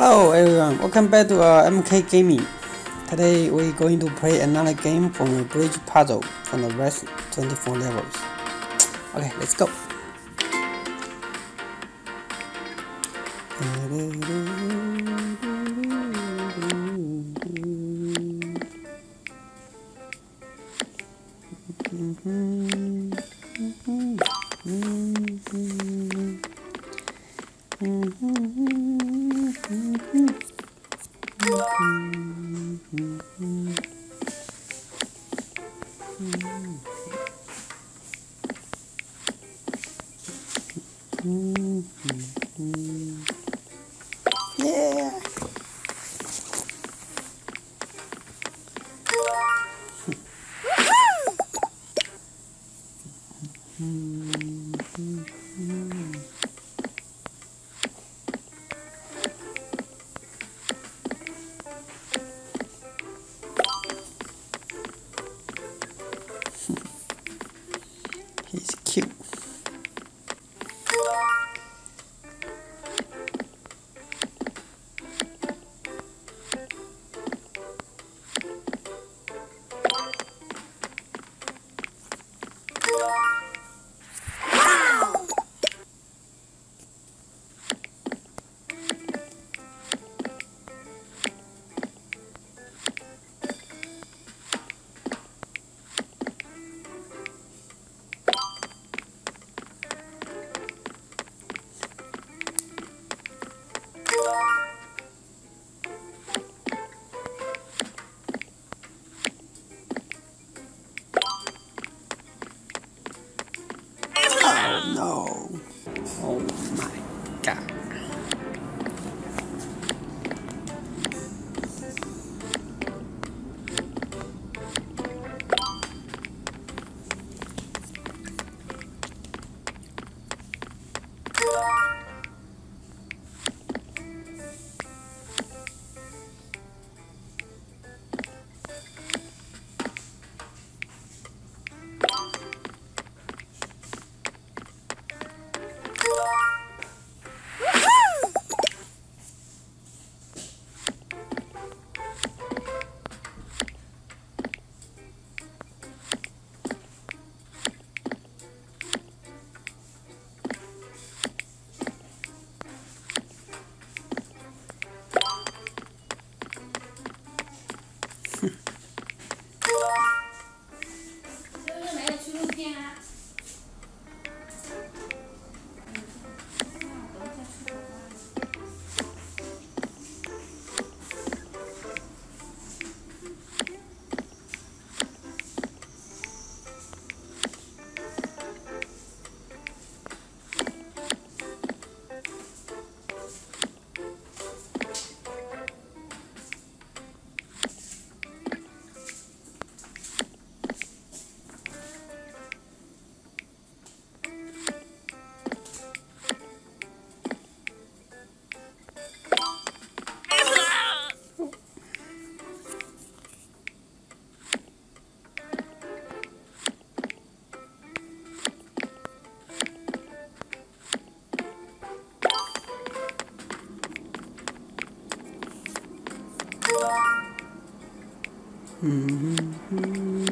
Hello everyone, welcome back to uh, MK Gaming. Today we're going to play another game from the bridge puzzle from the rest 24 levels. Okay, let's go. Yeah. Mm-hmm.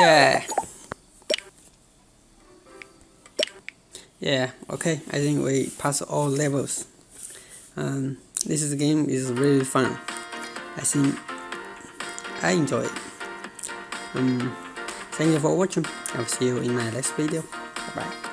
Yeah. Yeah okay. I think we passed all levels. Um, this is game is really fun. I think I enjoy it. Um, thank you for watching. I'll see you in my next video. Bye. bye